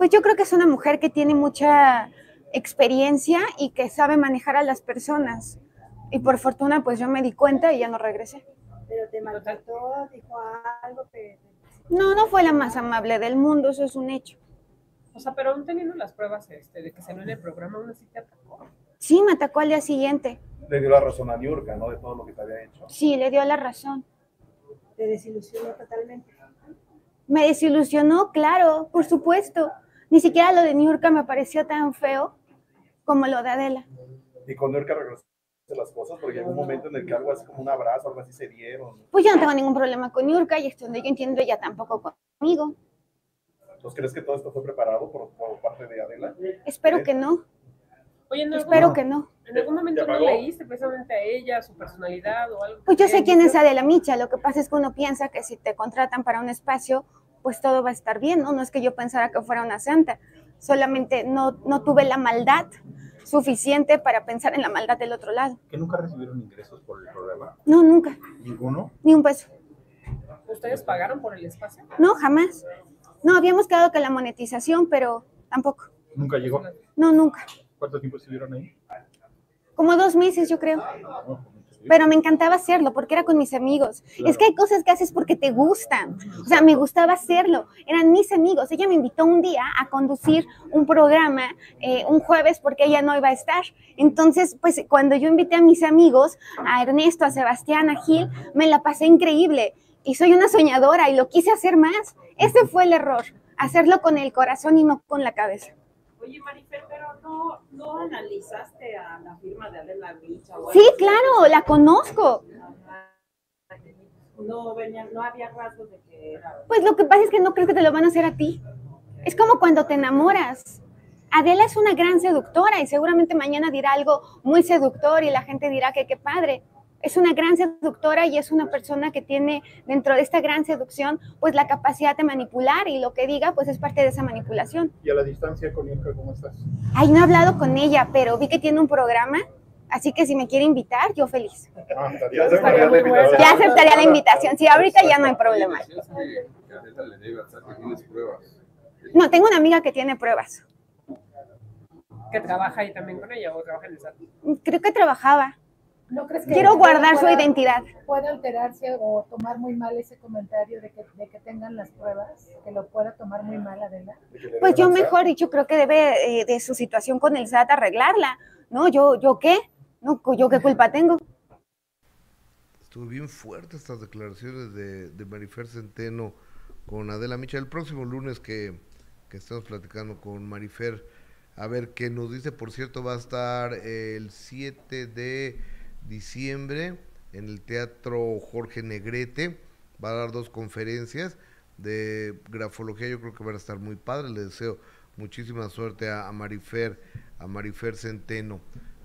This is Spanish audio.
Pues yo creo que es una mujer que tiene mucha experiencia y que sabe manejar a las personas. Y por fortuna, pues yo me di cuenta y ya no regresé. Pero te maltrató, dijo algo que... No, no fue la más amable del mundo, eso es un hecho. O sea, pero aún teniendo las pruebas este, de que salió en el programa, aún así te atacó. Sí, me atacó al día siguiente. Le dio la razón a Niurka, ¿no? De todo lo que te había hecho. Sí, le dio la razón. Te desilusionó totalmente. Me desilusionó, claro, por supuesto. Ni siquiera lo de Niurka me pareció tan feo como lo de Adela. Y con Niurka regresó las cosas, porque llegó un momento en el que algo así como un abrazo, algo así se dieron. Pues yo no tengo ningún problema con Niurka y esto donde yo entiendo ella tampoco conmigo. ¿Entonces crees que todo esto fue preparado por, por parte de Adela? Espero que no. Oye, ¿en algún, Espero que no. ¿en algún momento ¿Ya no leíste precisamente a ella, su personalidad o algo? Pues yo sé quién es? Adela Micha, lo que pasa es que uno piensa que si te contratan para un espacio, pues todo va a estar bien, ¿no? No es que yo pensara que fuera una santa, solamente no, no tuve la maldad suficiente para pensar en la maldad del otro lado. que nunca recibieron ingresos por el programa. No, nunca, Ninguno. ni un peso. ¿Ustedes pagaron por el espacio? No, jamás. No, habíamos quedado con la monetización, pero tampoco. Nunca llegó. No, nunca. ¿Cuánto tiempo estuvieron ahí? Como dos meses, yo creo. No, pues, mucho. Pero me encantaba hacerlo porque era con mis amigos. Claro. Es que hay cosas que haces porque te gustan. O sea, me gustaba hacerlo. Eran mis amigos. Ella me invitó un día a conducir un programa eh, un jueves porque ella no iba a estar. Entonces, pues cuando yo invité a mis amigos, a Ernesto, a Sebastián, a Gil, me la pasé increíble. Y soy una soñadora y lo quise hacer más. Ese fue el error. Hacerlo con el corazón y no con la cabeza. Oye, Marifer, pero no, no analizaste a la firma de Adela Micha. o Sí, claro, la conozco. No, venía, no había rasgos de que era. Pues lo que pasa es que no creo que te lo van a hacer a ti. Es como cuando te enamoras. Adela es una gran seductora y seguramente mañana dirá algo muy seductor y la gente dirá que qué padre. Es una gran seductora y es una persona que tiene dentro de esta gran seducción pues la capacidad de manipular y lo que diga pues es parte de esa manipulación. ¿Y a la distancia con Irka cómo estás? Ay, no he hablado con ella, pero vi que tiene un programa, así que si me quiere invitar, yo feliz. Ah, Ya la invitación. Aceptaría la invitación. Sí, ahorita ya no hay problema. No, tengo una amiga que tiene pruebas. Que trabaja ahí también con ella o trabaja en el SAT. Creo que trabajaba. ¿No crees que Quiero guardar su identidad. puede alterarse o tomar muy mal ese comentario de que, de que tengan las pruebas? Que lo pueda tomar muy mal Adela. Pues yo mejor dicho creo que debe eh, de su situación con el SAT arreglarla. ¿No? ¿Yo, yo qué? ¿No? ¿Yo qué culpa tengo? Estuvo bien fuerte estas declaraciones de, de Marifer Centeno con Adela Micha. El próximo lunes que, que estemos platicando con Marifer, a ver qué nos dice. Por cierto, va a estar el 7 de diciembre en el Teatro Jorge Negrete. Va a dar dos conferencias de grafología. Yo creo que van a estar muy padres. Le deseo muchísima suerte a, a Marifer, a Marifer Centeno.